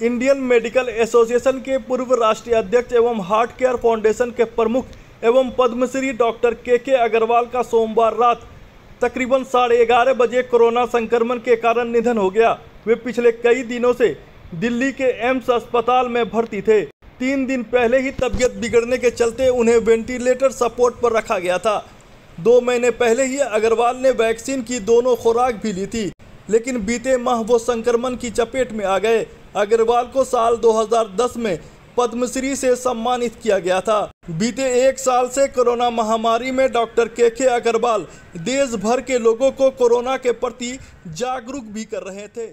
Indian medical association के पूर्व राष्ट्रीय अध्यक्ष एवं हार्ट केयर फाउंडेशन के प्रमुख एवं पद्मश्री डॉक्टर के के अग्रवाल का सोमवार रात तकरीबन साढ़े ग्यारह बजे कोरोना संक्रमण के कारण निधन हो गया। वे पिछले कई दिनों से दिल्ली के एम्स अस्पताल में भर्ती थे। तीन दिन पहले ही तबीयत बिगड़ने के चलते उन्हें वेंटिलेटर सपोर्ट पर रखा गया था। दो महीने पहले ही अग्रवाल ने वैक्सीन की दोनों खुराक भी ली थी, लेकिन बीते माह वो संक्रमण की चपेट में आ गए। अग्रवाल को साल 2010 में पद्मश्री से सम्मानित किया गया था। बीते एक साल से कोरोना महामारी में डॉक्टर के के अग्रवाल देश भर के लोगों को कोरोना के प्रति जागरूक भी कर रहे थे।